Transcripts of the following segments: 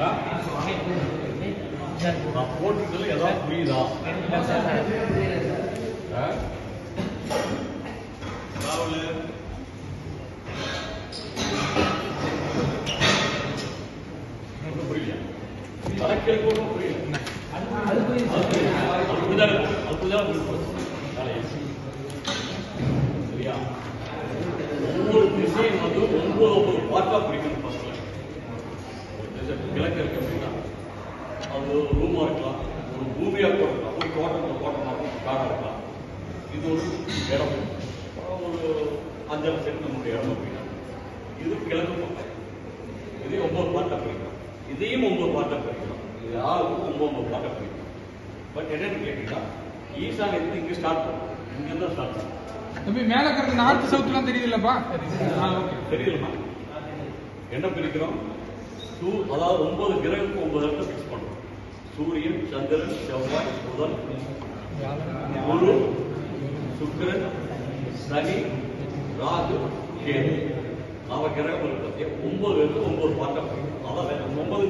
ஆ? ஏதாவது புரியுதா புரியல புரியுது. ஒவ்வொரு திசையும் வந்து ஒன்பது ஒன்பது பார்ட்டா பிடிக்கணும் ஒரு கிழக்கு இருக்கு அப்படின்னா அது ஒரு ரூமா இருக்கலாம் ஒரு பூமியா கூட இருக்கலாம் ஒரு தோட்டம் ஒரு தோட்டமா இருக்கலாம் காடா இருக்கலாம். இது ஒரு இடம். ஒரு அஞ்சரை சென்ட் நம்முடைய இடம் அப்படின்னா இது கிழக்கு பக்கம். இதையும் ஒன்பது பார்ட்டா பிரிக்கலாம். இதையும் ஒன்பது பார்ட்டா பிரிக்கலாம். இது யாருக்கும் ஒன்பது ஒன்பது பார்ட்டா பிரிக்கலாம். பட் என்னன்னு கேட்டீங்கன்னா ஈசானியத்தை இங்கே ஸ்டார்ட் பண்ணும் இங்கே தான் ஸ்டார்ட் பண்ணும் தம்பி மேல இருக்கிறது நார்த் சவுத்லாம் ஓகே. தெரியலமா என்ன பிரிக்கிறோம்? சூ அதாவது ஒன்பது கிரகத்துக்கு ஒன்பது இடத்துல ஃபிக்ஸ் பண்றோம் சூரியன் சந்திரன் செவ்வாய் புதன் குரு சுக்கரன் சனி ராகு கேது. நவ கிரகம் இருக்கு ஒன்பது பேருக்கு ஒன்பது பாட்டம். அதான் ஒன்பது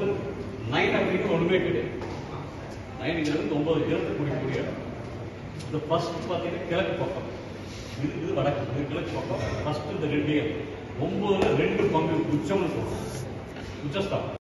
நைன் அப்படின்னு ஒண்ணுமே கிடையாது. நைன் கிரகத்துக்கு ஒன்பது கிரகத்தை குடிக்கூடிய இடம் இந்த ஃபர்ஸ்ட் பார்த்தீங்கன்னா கிழக்கு பக்கம். இது இது வடக்கு இது கிழக்கு பக்கம். ஃபர்ஸ்ட் இந்த ரெண்டு ஒன்பதுல ரெண்டு பங்கு உச்சம்னு ち移した。